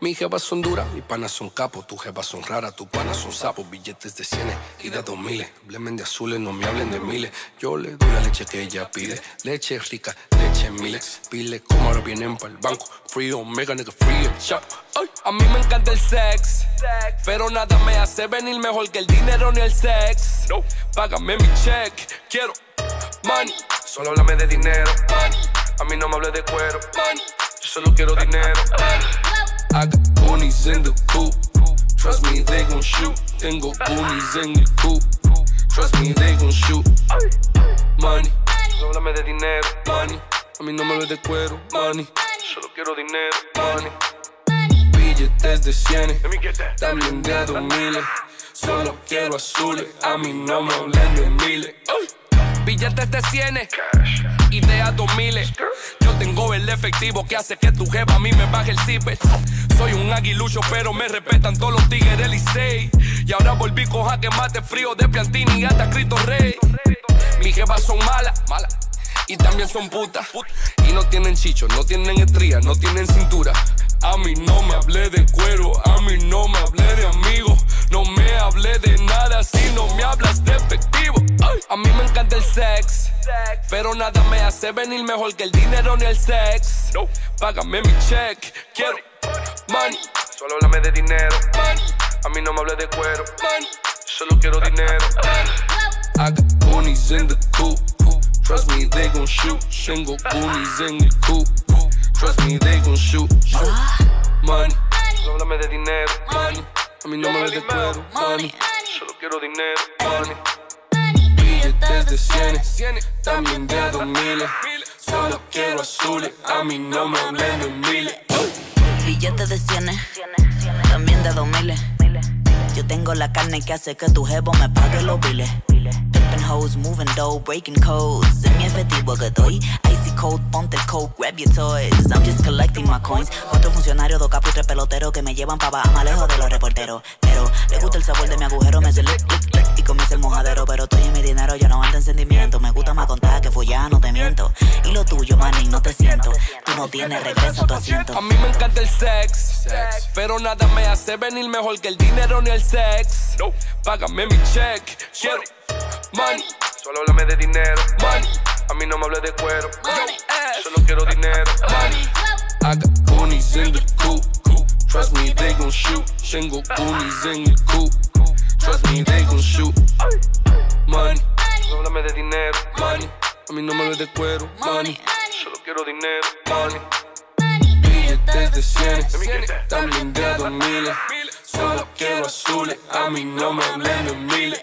Mis jevas son duras, mis panas son capos, tus jevas son raras, tus panas son sapos, billetes de cienes y de dos miles. Hablen de azules, no me hablen de miles. Yo le doy la leche que ella pide, leche rica, leche miles. Pile como ahora vienen para el banco, free omega, nigga, free el shop. Ay, a mí me encanta el sex, pero nada me hace venir mejor que el dinero ni el sex. No, págame mi check, quiero money. Solo háblame de dinero, money. A mí no me hable de cuero, money. Yo solo quiero dinero, money. I got goonies in the coop. Trust me, they gon' shoot. Tengo goonies in the coop. Trust me, they gon' shoot. Money. No háblame de dinero. Money. A mí no me hables de cuero. Money. Solo quiero dinero. Money. Billetes de cienes. También de dos miles. Solo quiero azules. A mí no me hablen de miles. Billetes de cienes. Ideas dos miles. Tengo el efectivo que hace que tu jefa a mí me baje el zipper. Soy un aguilucho, pero me respetan todos los tigres del Licey. Y ahora volví con jaque mate frío de Piantini hasta Cristo Rey. Mis jefas son malas, malas. Y también son putas. Y no tienen chicho, no tienen estrías, no tienen cintura. A mí no me hablé de cuero, a mí no me hablé de amigos. No me hablé de nada si no me hablas de efectivo. a mí me encanta el sex, pero nada me hace venir mejor que el dinero ni el sex. Págame mi check, quiero money. Solo háblame de dinero. Money. A mí no me hables de cuero. Money. Solo quiero dinero. I got goonies in the coop. Trust me, they gon' shoot. Tengo goonies in the coop. Trust me, they gon' shoot. Money. Solo háblame de dinero. Money. A mí no me hables de cuero. Money. Solo quiero dinero. Money. Billetes de cienes. También de dos miles. Solo quiero azules. A mí no me hablen de miles billetes de cienes, también de dos miles. Yo tengo la carne que hace que tu jevo me pague los biles. Pimpin' hoes, moving dough, breaking codes. En mi efectivo que doy. Icy cold, ponte el coat, grab your toys. I'm just collecting my coins. Otro funcionario, dos capos y tres peloteros que me llevan pa' más lejos de los reporteros. Pero le gusta el sabor de mi agujero, me hace lick, lick, lick, y comienza el mojadero. Pero estoy dinero, yo no ando en sentimiento. Me gusta más contar que fue ya, no te miento. Y lo tuyo, manín, no te siento. Tú no tienes regreso a tu asiento. A mí me encanta el sex, sex, pero nada me hace venir mejor que el dinero ni el sex. No. Págame mi check, quiero money. Solo háblame de dinero, money. A mí no me hables de cuero, money. Solo quiero dinero, money. I got goonies in the coop. Trust me, they gon' shoot. Tengo goonies in the coop. Trust me, they gon' shoot. Money. Solo háblame de dinero, money. A mí no me hables de cuero, money. Solo quiero dinero, money. Billetes de cienes, también de dos miles. Solo quiero azules, a mí no me hablen de miles.